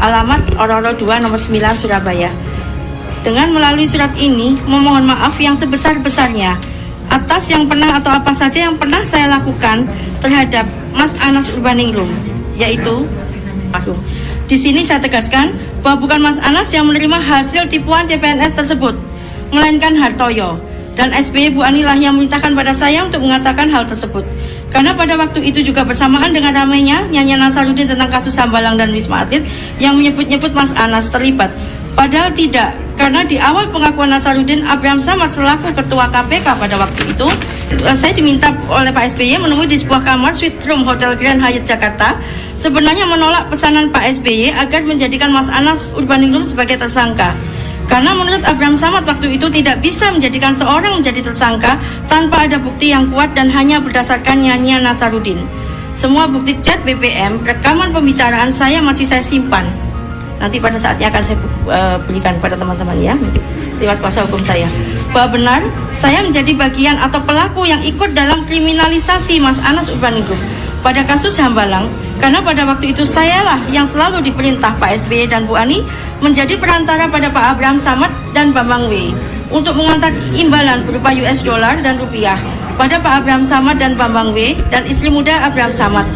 alamat Ororo 2 nomor 9 Surabaya. Dengan melalui surat ini memohon maaf yang sebesar-besarnya atas yang pernah atau apa saja yang pernah saya lakukan terhadap Mas Anas Urbaningrum, yaitu di sini saya tegaskan bahwa bukan Mas Anas yang menerima hasil tipuan CPNS tersebut, melainkan Hartoyo dan SBY Bu Anilah yang memerintahkan pada saya untuk mengatakan hal tersebut. Karena pada waktu itu juga bersamaan dengan ramainya nyanyian Nasarudin tentang kasus Hambalang dan Wisma Atlet yang menyebut-nyebut Mas Anas terlibat. Padahal tidak, karena di awal pengakuan Nasarudin Abraham Samad selaku ketua KPK pada waktu itu, eh, saya diminta oleh Pak SBY menemui di sebuah kamar suite room Hotel Grand Hyatt Jakarta sebenarnya menolak pesanan Pak SBY agar menjadikan Mas Anas Urbaningrum sebagai tersangka. Karena menurut Abraham Samad waktu itu tidak bisa menjadikan seorang menjadi tersangka tanpa ada bukti yang kuat dan hanya berdasarkan nyanyian Nasarudin. Semua bukti chat BBM, rekaman pembicaraan saya masih saya simpan. Nanti pada saatnya akan saya uh, berikan pada teman-teman ya, lewat kuasa hukum saya. Bahwa benar, saya menjadi bagian atau pelaku yang ikut dalam kriminalisasi Mas Anas Urbaningrum pada kasus Hambalang karena pada waktu itu sayalah yang selalu diperintah Pak SBY dan Bu Ani menjadi perantara pada Pak Abraham Samad dan Bambang W untuk mengantar imbalan berupa US dollar dan rupiah pada Pak Abraham Samad dan Bambang W dan istri muda Abraham Samad.